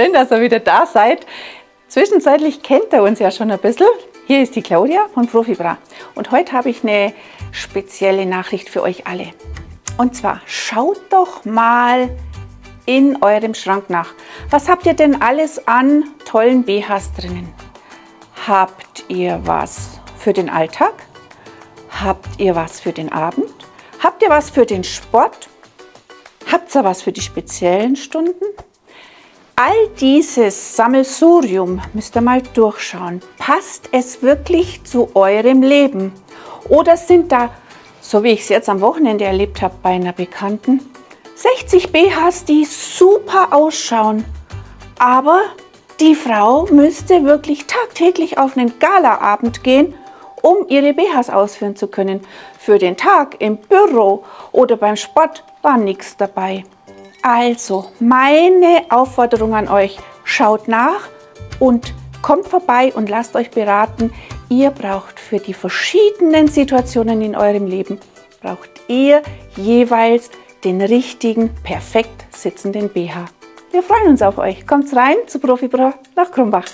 Schön, dass ihr wieder da seid. Zwischenzeitlich kennt ihr uns ja schon ein bisschen. Hier ist die Claudia von Profibra und heute habe ich eine spezielle Nachricht für euch alle. Und zwar schaut doch mal in eurem Schrank nach. Was habt ihr denn alles an tollen BHs drinnen? Habt ihr was für den Alltag? Habt ihr was für den Abend? Habt ihr was für den Sport? Habt ihr was für die speziellen Stunden? All dieses Sammelsurium müsst ihr mal durchschauen. Passt es wirklich zu eurem Leben? Oder sind da, so wie ich es jetzt am Wochenende erlebt habe bei einer Bekannten, 60 BHs, die super ausschauen, aber die Frau müsste wirklich tagtäglich auf einen Galaabend gehen, um ihre BHs ausführen zu können. Für den Tag im Büro oder beim Sport war nichts dabei. Also, meine Aufforderung an euch, schaut nach und kommt vorbei und lasst euch beraten. Ihr braucht für die verschiedenen Situationen in eurem Leben, braucht ihr jeweils den richtigen, perfekt sitzenden BH. Wir freuen uns auf euch. Kommt rein zu Profibra nach Krumbach.